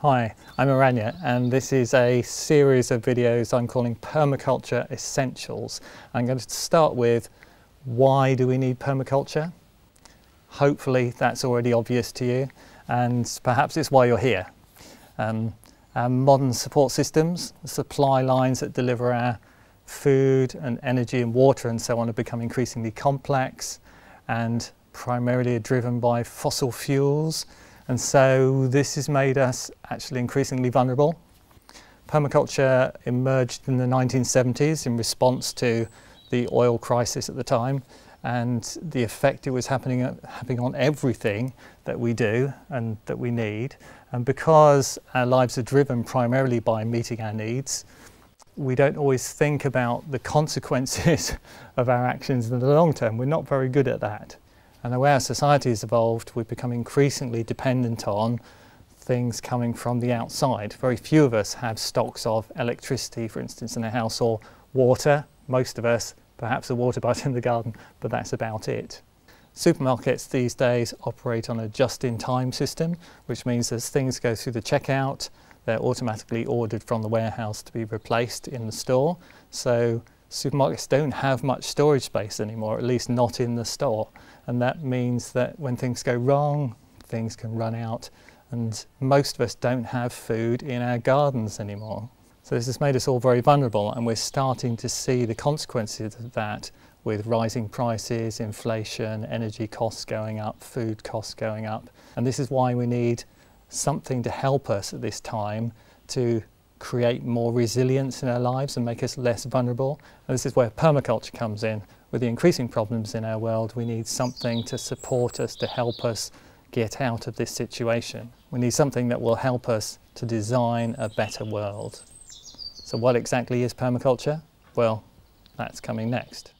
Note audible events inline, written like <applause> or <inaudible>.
Hi, I'm Aranya and this is a series of videos I'm calling Permaculture Essentials. I'm going to start with why do we need permaculture? Hopefully that's already obvious to you and perhaps it's why you're here. Um, our modern support systems, supply lines that deliver our food and energy and water and so on have become increasingly complex and primarily driven by fossil fuels and so this has made us actually increasingly vulnerable. Permaculture emerged in the 1970s in response to the oil crisis at the time and the effect it was happening, having on everything that we do and that we need. And because our lives are driven primarily by meeting our needs, we don't always think about the consequences <laughs> of our actions in the long term. We're not very good at that. And the way our society has evolved, we've become increasingly dependent on things coming from the outside. Very few of us have stocks of electricity, for instance, in a house or water. Most of us, perhaps a water butt <laughs> in the garden, but that's about it. Supermarkets these days operate on a just-in-time system, which means as things go through the checkout, they're automatically ordered from the warehouse to be replaced in the store. So supermarkets don't have much storage space anymore, at least not in the store. And that means that when things go wrong, things can run out and most of us don't have food in our gardens anymore. So this has made us all very vulnerable and we're starting to see the consequences of that with rising prices, inflation, energy costs going up, food costs going up. And this is why we need something to help us at this time to create more resilience in our lives and make us less vulnerable. And this is where permaculture comes in. With the increasing problems in our world, we need something to support us, to help us get out of this situation. We need something that will help us to design a better world. So what exactly is permaculture? Well, that's coming next.